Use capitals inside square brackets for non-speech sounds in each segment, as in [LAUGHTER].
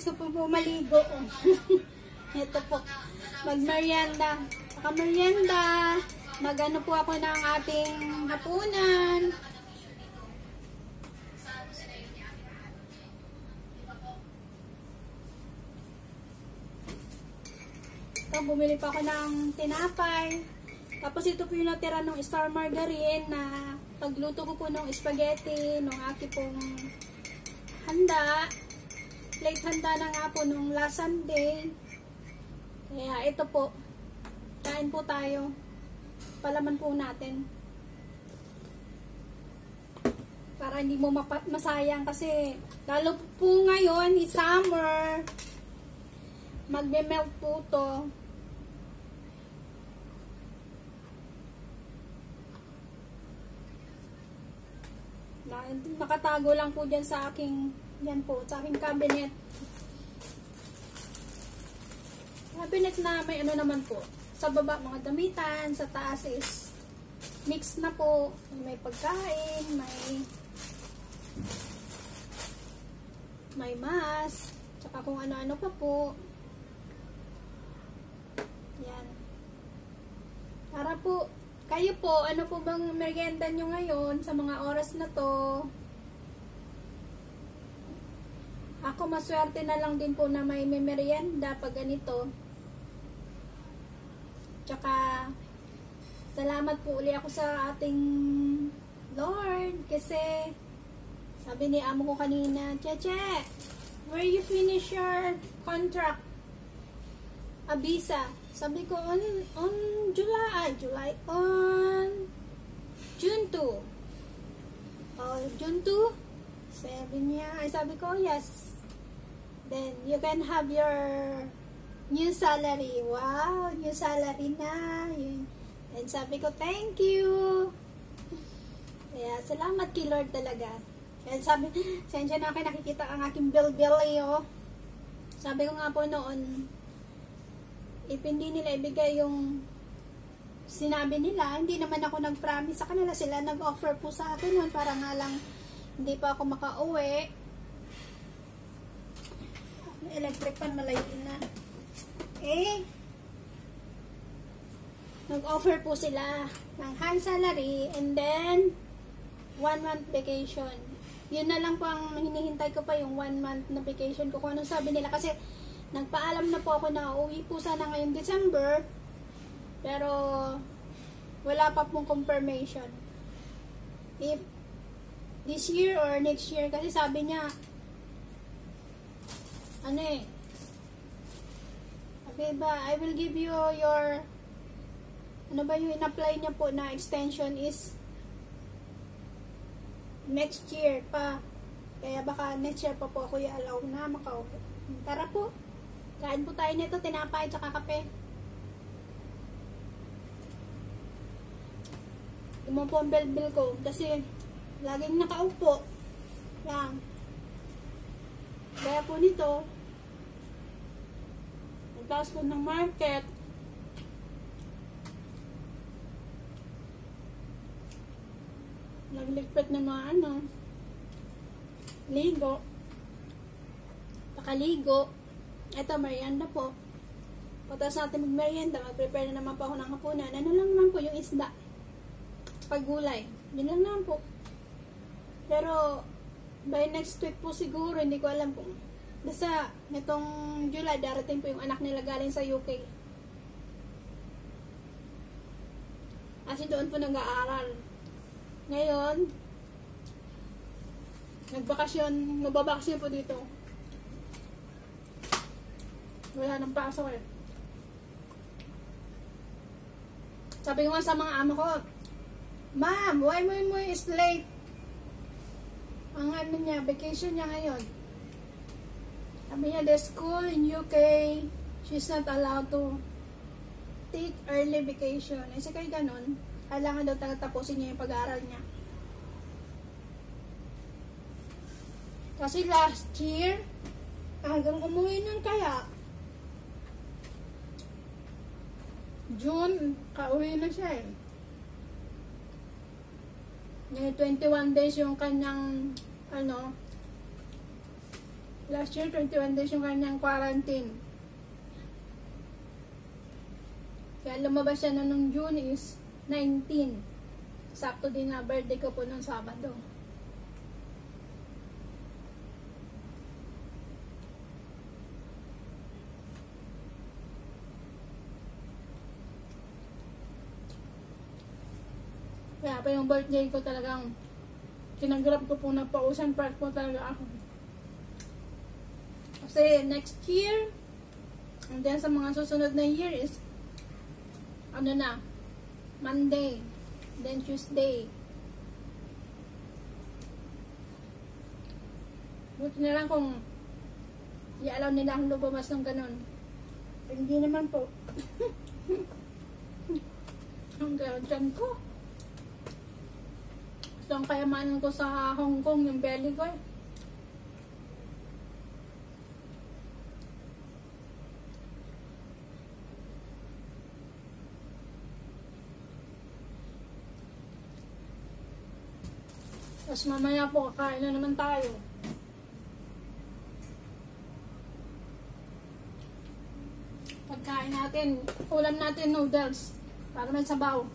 katatapos ko po pumaligo. [LAUGHS] Ito po, magmerienda. Paka-merienda, magano po ako ng ating hapunan. Ito, bumili pa ako ng tinapay. Tapos ito po yung natira ng star margarine na pagluto ko po ng spaghetti, ng aking pong handa. Late handa na nga po nung last Sunday. Kaya ito po, kain po tayo. Palaman po natin. Para hindi mo mapat masayang kasi lalo po ngayon, is summer. Magme-melt po to. Na, nakatago lang po dyan sa aking yan po, sa aking cabinet. Cabinet na may ano naman po. Sa baba, mga damitan. Sa taas is mix na po. May pagkain, may may mask, tsaka kung ano-ano pa po. Yan. Para po, kayo po, ano po bang merienda nyo ngayon sa mga oras na to? Ako maswerte na lang din po na may merienda pag ganito. Tsaka, salamat po uli ako sa ating Lord kasi sabi ni amo ko kanina, Cheche, where you finish your contract? Abisa. Sabi ko, on, on July, July, on June 2. Oh, June 2? Sabi niya, ay sabi ko, yes. Then, you can have your new salary. Wow, new salary na. Yun. And sabi ko, thank you. Kaya, salamat kay Lord talaga. Kaya sabi, sensya na kayo nakikita ang aking bill-bill eh, oh. Sabi ko nga po noon, if hindi nila ibigay yung sinabi nila, hindi naman ako nag-promise sa kanila. Sila nag-offer po sa akin noon para nga lang hindi pa ako makauwi. Electric pan malayin na. Eh, nag-offer po sila ng high salary and then one month vacation. Yun na lang po ang hinihintay ko pa yung one month na vacation ko. Kung anong sabi nila kasi nagpaalam na po ako na uwi po sana ngayong December pero wala pa pong confirmation. If this year or next year kasi sabi niya ano eh. Sabi ba? I will give you your ano ba yung in-apply niya po na extension is next year pa. Kaya baka next year pa po ako i-allow na makaupo. Tara po. Kain po tayo nito tinapay tsaka kape. Imo po ang bell-bell ko. Kasi laging nakaupo. Yan. Nito, nagtaas ko ng market. Nagligpit ng mga ano, ligo. Pakaligo. Ito, merienda po. Pagkas natin mag-merienda, mag-prepare na naman po ako ng hapunan. Ano lang naman po yung isda. Pagulay. Yun lang naman po. Pero, by next week po siguro, hindi ko alam kung basta nitong July, darating po yung anak nila galing sa UK. Kasi doon po nag-aaral. Ngayon, nagbakasyon, magbabakasyon po dito. Wala nang pasok eh. Sabi ko nga sa mga amo ko, Ma'am, why mo mo is late? Ang ano niya, vacation niya ngayon. Sabi niya, the school in UK, she's not allowed to take early vacation. Kasi kayo ganun, kailangan daw talaga tapusin niya yung pag-aaral niya. Kasi last year, hanggang umuwi nun kaya, June, kauwi na siya eh. Yung 21 days yung kanyang, ano, last year 21 days yung kanyang quarantine. Kaya lumabas siya na nung June is 19. Sakto din na birthday ko po nung Sabado. Kaya pa yung birthday ko talagang kinagrab ko po na pausan park po talaga ako. Kasi next year, and then sa mga susunod na year is ano na, Monday, then Tuesday. Buti na lang kung i-allow nila akong lumabas ng ganun. Hindi naman po. [LAUGHS] Ang dyan ko. Gusto ang kayamanan ko sa Hong Kong, yung belly ko eh. Tapos mamaya po, kakain na naman tayo. Pagkain natin, ulam natin noodles. Para may sabaw.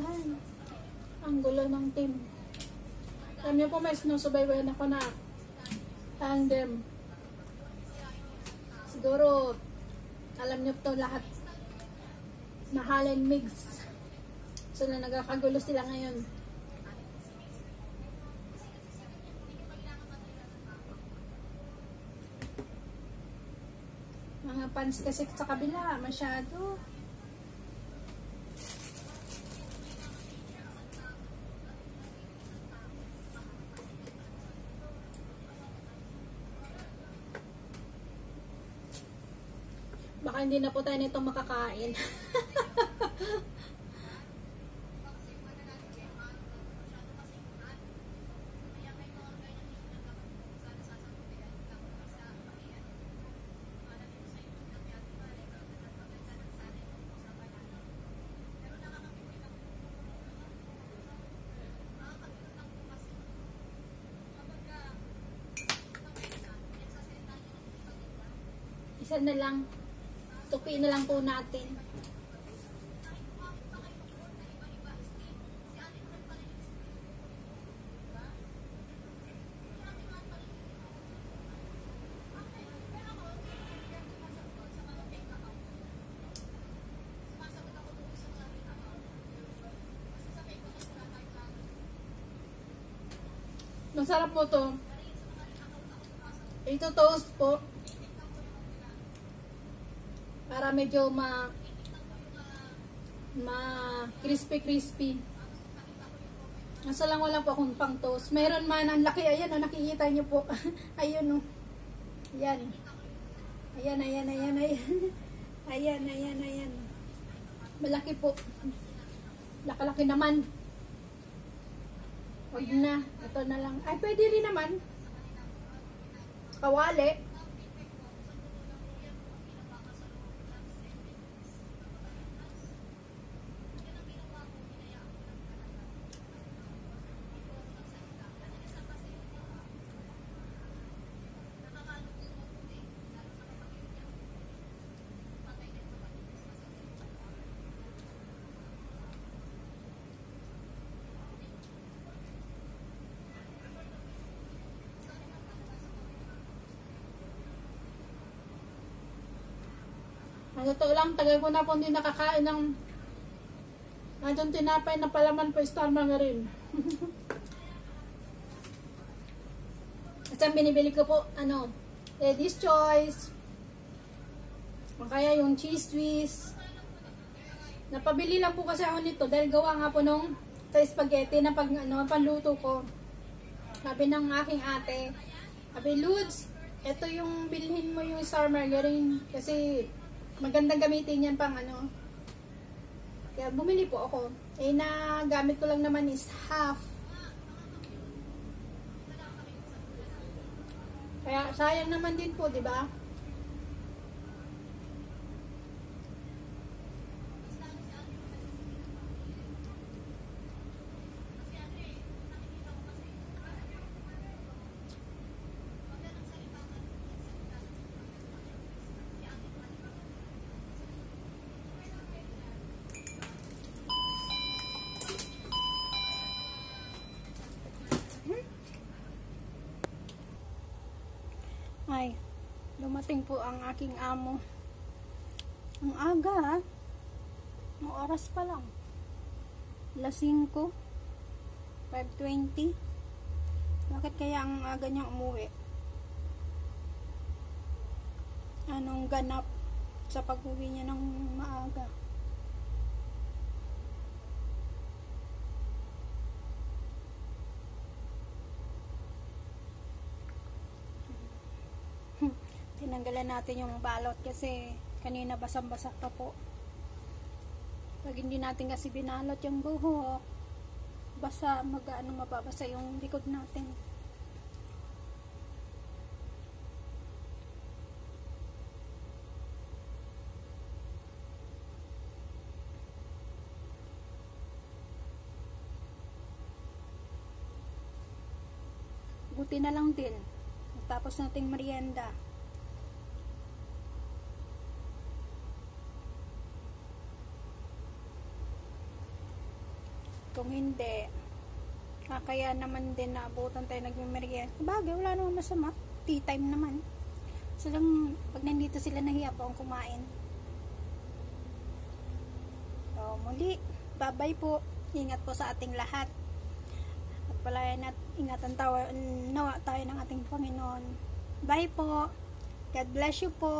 Ay, ang gulo ng team. Niyo po, may sinusubaybayan ako na tandem. Siguro, alam niyo to lahat. Mahalin mix. So na nagkakagulo sila ngayon. Mga fans kasi sa kabila, masyado. Baka hindi na po tayo nito makakain. Isa na lang. Tupi na lang po natin. Masarap po to. Ito toast po. Para medyo ma ma crispy crispy. Nasa lang wala po akong pang toast. Meron man ang laki ayan oh, nakikita niyo po. [LAUGHS] ayun oh. Ayan. Ayan, ayan, ayan, ayan. [LAUGHS] ayan, ayan, ayan. Malaki po. Laki-laki naman. Huwag na. Ito na lang. Ay, pwede rin naman. Kawali. Ang totoo lang, tagal ko na po hindi nakakain ng Andiyan tinapay na palaman po star margarine. [LAUGHS] At ang binibili ko po, ano, Lady's Choice. O kaya yung cheese twist. Napabili lang po kasi ako nito dahil gawa nga po nung sa spaghetti na pag, ano, panluto ko. Sabi ng aking ate, sabi, Ludes, ito yung bilhin mo yung star margarine kasi magandang gamitin yan pang ano, kaya bumili po ako. Eh, na gamit ko lang naman is half. Kaya sayang naman din po, di ba? Ay, dumating po ang aking amo. Ang aga, ha? Oras pa lang. Alas 5. 5.20. Bakit kaya ang aga niyang umuwi? Anong ganap sa pag-uwi niya ng maaga? Tinanggalan natin yung balot kasi kanina basang-basa pa po. Pag hindi natin kasi binalot yung buhok basa mag-ano mababasa yung likod natin. Buti na lang din. Tapos nating merienda kung hindi. Ah, kaya naman din naabutan tayo nagmimerienda. Bagay wala naman masama. Tea time naman. Silang pag nandito sila nahiya po ang kumain. So muli bye bye po. Ingat po sa ating lahat. At palayan at ingatan tawa, nawa tayo ng ating Panginoon. Bye po. God bless you po